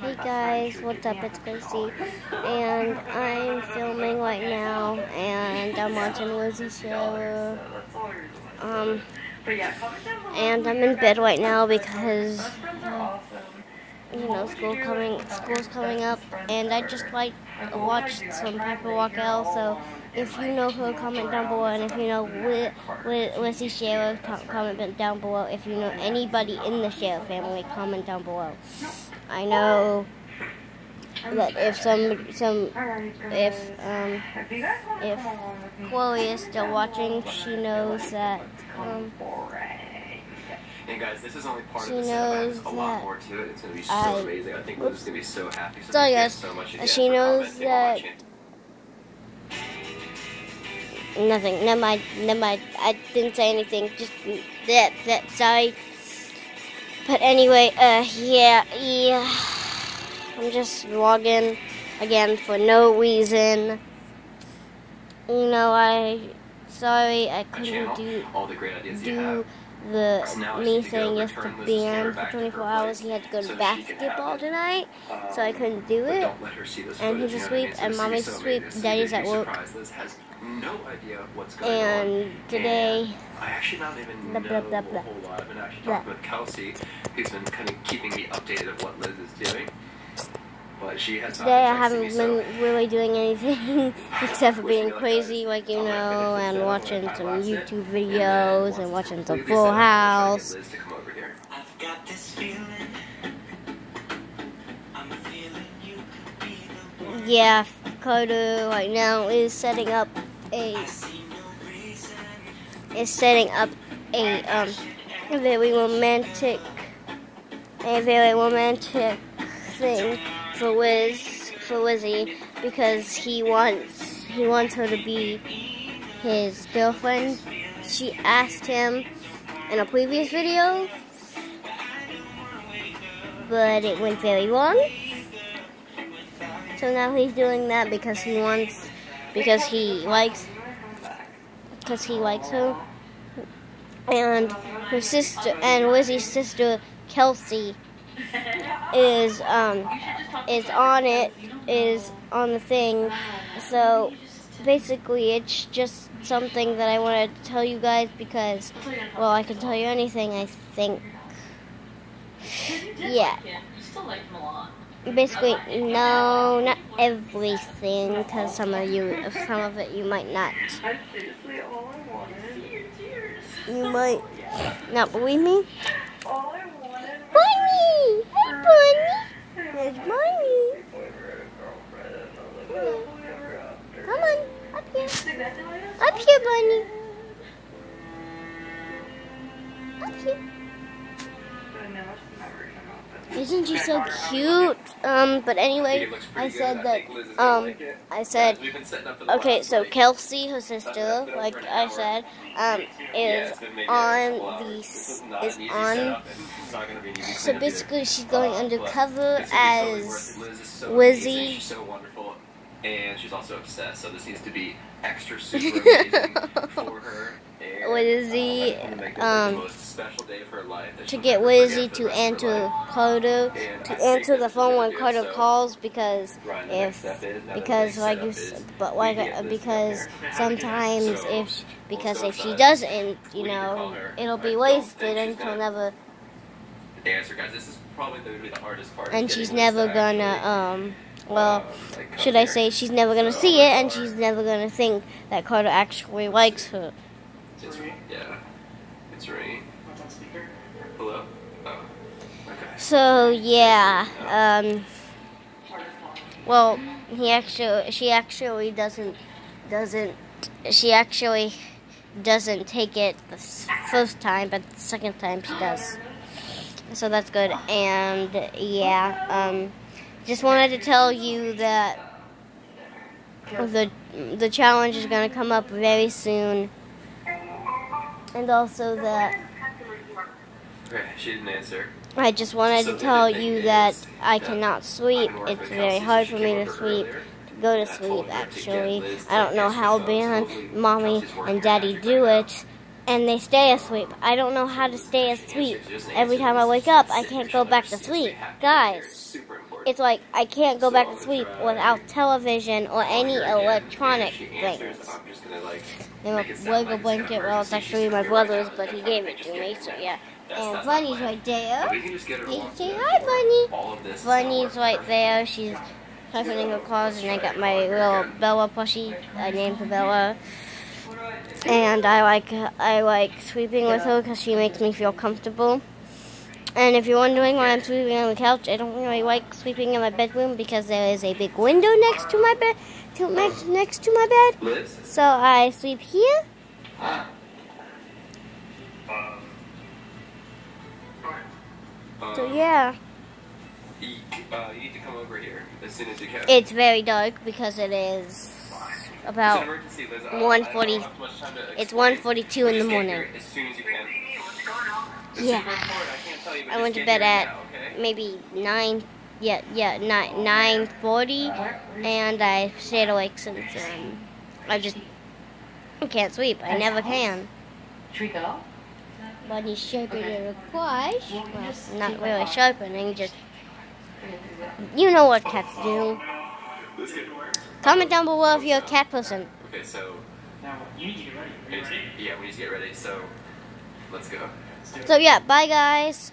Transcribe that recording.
Hey guys, what's up? It's Gracie, and I'm filming right now, and I'm watching Lizzie show. Um, and I'm in bed right now because uh, you know school coming, school's coming up, and I just like watched some Piper Rockelle. So if you know her, comment down below, and if you know Lizzie Sharer, comment down below. If you know anybody in the Sharer family, comment down below. I know that if some some if um if Chloe is still watching, she knows that um and guys, this is only part she of the knows cinematic. A lot more to it. It's gonna be so I, amazing. I think Liz is gonna be so happy. So you guys. so much She knows that- nothing. Never mind. Never mind. I didn't say anything. Just that. That. Sorry. But anyway, uh, yeah, yeah. I'm just vlogging again for no reason. You know, I sorry I couldn't do all the great ideas you do the So me I need to go saying yes to band for 24 hours. He had to go to that she can have basketball tonight, so I Um, couldn't do it. don't let her see this And he's you know what I asleep, and this is gonna be mommy's asleep, daddy's at work. Surprise. Liz has no idea what's going And on. today, And I actually not even Blah, know blah, blah, a whole lot. I've been actually Blah. talking with Kelsey, who's been kind of keeping me updated of what Liz is doing. But she has not today I been texting haven't me, so- been really doing anything except for being luck, crazy, guys. like you oh know, and watching some it. YouTube videos once and watching the completely Full set, I'll try to House. Liz to come over here. I've got this feeling. I'm feeling you could be the one. Yeah, Kodo right now is setting up a is setting up a um a very romantic a very romantic thing for Wiz for Lizzie because he wants he wants her to be his girlfriend. She asked him in a previous video, but it went very wrong. So now he's doing that because he wants because he likes because he likes her. And her sister and Lizzie's sister Kelsey is um is on it is on the thing. So basically it's just something that I wanted to tell you guys because well I can tell you anything I think. Yeah. Still like him a lot. Basically, no, not everything, because some of you, some of it you might not, you might not believe me. Bunny! Hey, Bunny! There's Bunny! Isn't she so cute? Um, but anyway, I said that, um, I said, We've been setting up for the okay, so Kelsey, her sister, like I said, um, is it's been maybe on a couple hours. the, is not is an easy on setup, and it's not gonna be an easy So thing to do. basically, she's going Uh, undercover but it's gonna be totally as worth it. Is so Lizzie. amazing, She's so wonderful, and she's also obsessed. So this needs to be extra super amazing for her. And, Lizzie, uh, I just wanna make this, like, um, the most special day of her life that to get never Lizzie forget for to the rest of her answer life. Carter, And I to answer the phone when it is, Carter so- calls because if step is, now that because like you setup s- is but like uh, because sometimes So, if because if she doesn't you We can call know it'll be wasted and she'll never answer, guys. This is probably going to be the hardest part. and she's never gonna um well um, like, should I say she's never gonna see it and she's never gonna think that Carter actually likes her. It's. Yeah, it's ringing. Hello. Oh. Okay. So yeah, um, well, he actually, she actually doesn't, doesn't, she actually doesn't take it the first time, but the second time she does. So that's good. And yeah, um, just wanted to tell you that the the challenge is going to come up very soon, and also that. She didn't answer. I just wanted So to tell you that I that cannot sleep. It's very hard for me to sleep. earlier. Go to I told sleep, her to actually. I don't know how. Ben, Mommy, and Daddy do right it, and they stay asleep. I don't know how to stay asleep. Every time I wake up, I can't go back to sleep. have to get there. It's Guys, it's like I can't go back to sleep without television or any electronic things. I'm just gonna like And make it a Lego blanket, well, it's actually my brother's, but he gave it to me, so yeah. That's- And that's Bunny's right there. We can just get her say hi, Bunny. All of this. is Bunny's right there. She's opening her claws, and I got my little Bella plushie. I named her Bella. And I like I like sweeping with her because she makes me feel comfortable. And if you're wondering why I'm sweeping on the couch, I don't really like sweeping in my bedroom because there is a big window next to my bed, to next next to my bed. So I sleep here. So Um, yeah, You, uh, you need to come over here as soon as you can. it's very dark because it is about emergency, Uh, 1:40 I don't have much time to It's explain. 1:42 in the get morning. here As soon as you can. It's Yeah. super important, I you, I went to bed at now, okay? maybe nine. Yeah, yeah, nine nine forty, and I stayed awake since then. I just I can't sleep. I never can. Trico? Bunny's sharpening her claws. Well, not really sharpening, just you know what cats do. This could work. Comment down below if you're a cat person. Okay, so Now, you need to get ready. Are you it's, ready? yeah, we need to get ready. So let's go. So yeah, bye guys.